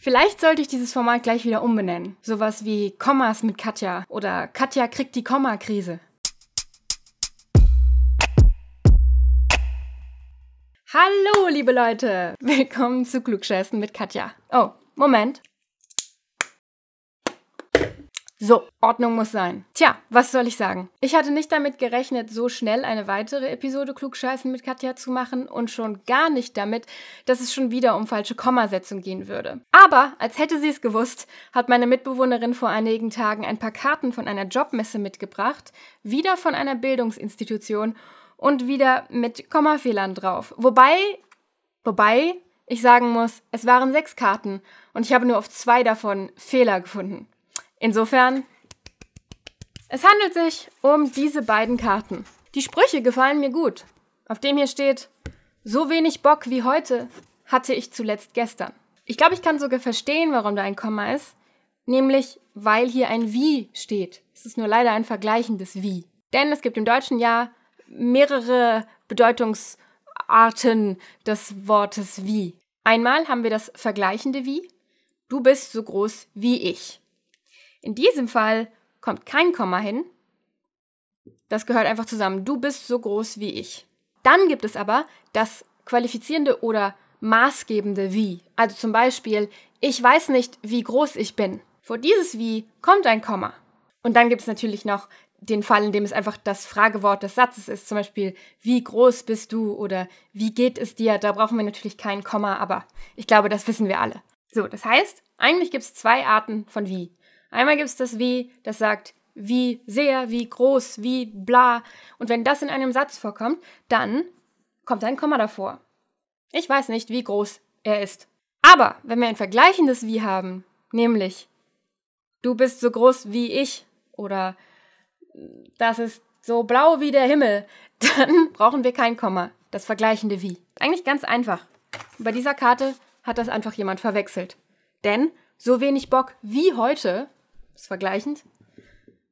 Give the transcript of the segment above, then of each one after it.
Vielleicht sollte ich dieses Format gleich wieder umbenennen. Sowas wie Kommas mit Katja oder Katja kriegt die Komma-Krise. Hallo, liebe Leute! Willkommen zu Klugscheißen mit Katja. Oh, Moment. So, Ordnung muss sein. Tja, was soll ich sagen? Ich hatte nicht damit gerechnet, so schnell eine weitere Episode Klugscheißen mit Katja zu machen und schon gar nicht damit, dass es schon wieder um falsche Kommasetzung gehen würde. Aber, als hätte sie es gewusst, hat meine Mitbewohnerin vor einigen Tagen ein paar Karten von einer Jobmesse mitgebracht, wieder von einer Bildungsinstitution und wieder mit Kommafehlern drauf. Wobei, wobei ich sagen muss, es waren sechs Karten und ich habe nur auf zwei davon Fehler gefunden. Insofern, es handelt sich um diese beiden Karten. Die Sprüche gefallen mir gut. Auf dem hier steht, so wenig Bock wie heute hatte ich zuletzt gestern. Ich glaube, ich kann sogar verstehen, warum da ein Komma ist, nämlich weil hier ein wie steht. Es ist nur leider ein vergleichendes wie. Denn es gibt im Deutschen ja mehrere Bedeutungsarten des Wortes wie. Einmal haben wir das vergleichende wie. Du bist so groß wie ich. In diesem Fall kommt kein Komma hin. Das gehört einfach zusammen. Du bist so groß wie ich. Dann gibt es aber das qualifizierende oder maßgebende wie. Also zum Beispiel, ich weiß nicht, wie groß ich bin. Vor dieses wie kommt ein Komma. Und dann gibt es natürlich noch den Fall, in dem es einfach das Fragewort des Satzes ist. Zum Beispiel, wie groß bist du oder wie geht es dir? Da brauchen wir natürlich kein Komma, aber ich glaube, das wissen wir alle. So, das heißt, eigentlich gibt es zwei Arten von wie. Einmal gibt es das Wie, das sagt wie sehr, wie groß, wie bla. Und wenn das in einem Satz vorkommt, dann kommt ein Komma davor. Ich weiß nicht, wie groß er ist. Aber wenn wir ein vergleichendes Wie haben, nämlich du bist so groß wie ich oder das ist so blau wie der Himmel, dann brauchen wir kein Komma. Das vergleichende Wie. Eigentlich ganz einfach. Bei dieser Karte hat das einfach jemand verwechselt. Denn so wenig Bock wie heute ist vergleichend,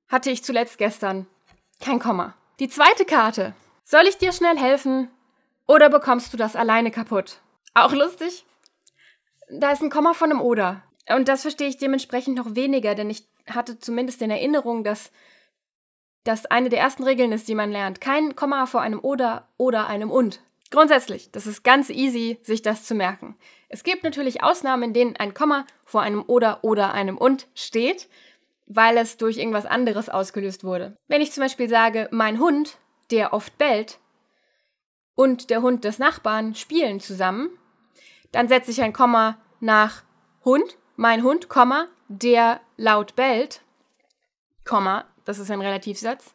hatte ich zuletzt gestern. Kein Komma. Die zweite Karte. Soll ich dir schnell helfen oder bekommst du das alleine kaputt? Auch lustig? Da ist ein Komma von einem Oder. Und das verstehe ich dementsprechend noch weniger, denn ich hatte zumindest in Erinnerung, dass das eine der ersten Regeln ist, die man lernt. Kein Komma vor einem Oder oder einem Und. Grundsätzlich, das ist ganz easy, sich das zu merken. Es gibt natürlich Ausnahmen, in denen ein Komma vor einem Oder oder einem Und steht weil es durch irgendwas anderes ausgelöst wurde. Wenn ich zum Beispiel sage, mein Hund, der oft bellt, und der Hund des Nachbarn spielen zusammen, dann setze ich ein Komma nach Hund, mein Hund, Komma, der laut bellt, Komma, das ist ein Relativsatz,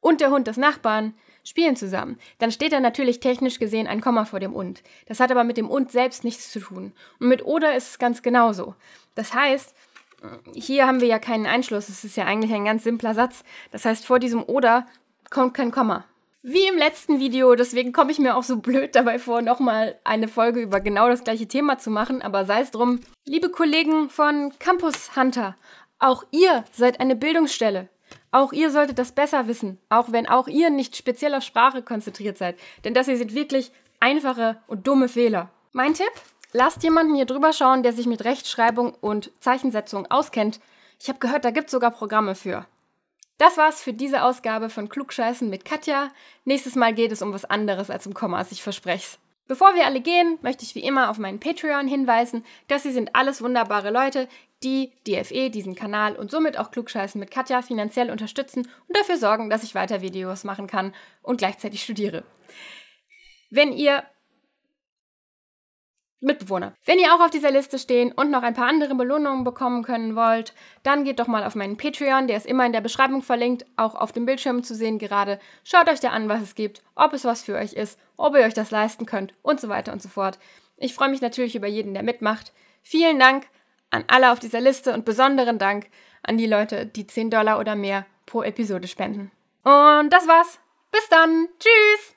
und der Hund des Nachbarn spielen zusammen. Dann steht da natürlich technisch gesehen ein Komma vor dem und. Das hat aber mit dem und selbst nichts zu tun. Und mit oder ist es ganz genauso. Das heißt, hier haben wir ja keinen Einschluss. Es ist ja eigentlich ein ganz simpler Satz. Das heißt, vor diesem oder kommt kein Komma. Wie im letzten Video, deswegen komme ich mir auch so blöd dabei vor, nochmal eine Folge über genau das gleiche Thema zu machen, aber sei es drum. Liebe Kollegen von Campus Hunter, auch ihr seid eine Bildungsstelle. Auch ihr solltet das besser wissen, auch wenn auch ihr nicht speziell auf Sprache konzentriert seid. Denn das hier sind wirklich einfache und dumme Fehler. Mein Tipp? Lasst jemanden hier drüber schauen, der sich mit Rechtschreibung und Zeichensetzung auskennt. Ich habe gehört, da gibt es sogar Programme für. Das war's für diese Ausgabe von Klugscheißen mit Katja. Nächstes Mal geht es um was anderes als um Kommas, ich verspreche Bevor wir alle gehen, möchte ich wie immer auf meinen Patreon hinweisen, dass sie sind alles wunderbare Leute, die DFE, diesen Kanal und somit auch Klugscheißen mit Katja finanziell unterstützen und dafür sorgen, dass ich weiter Videos machen kann und gleichzeitig studiere. Wenn ihr Mitbewohner. Wenn ihr auch auf dieser Liste stehen und noch ein paar andere Belohnungen bekommen können wollt, dann geht doch mal auf meinen Patreon, der ist immer in der Beschreibung verlinkt, auch auf dem Bildschirm zu sehen gerade. Schaut euch da an, was es gibt, ob es was für euch ist, ob ihr euch das leisten könnt und so weiter und so fort. Ich freue mich natürlich über jeden, der mitmacht. Vielen Dank an alle auf dieser Liste und besonderen Dank an die Leute, die 10 Dollar oder mehr pro Episode spenden. Und das war's. Bis dann. Tschüss.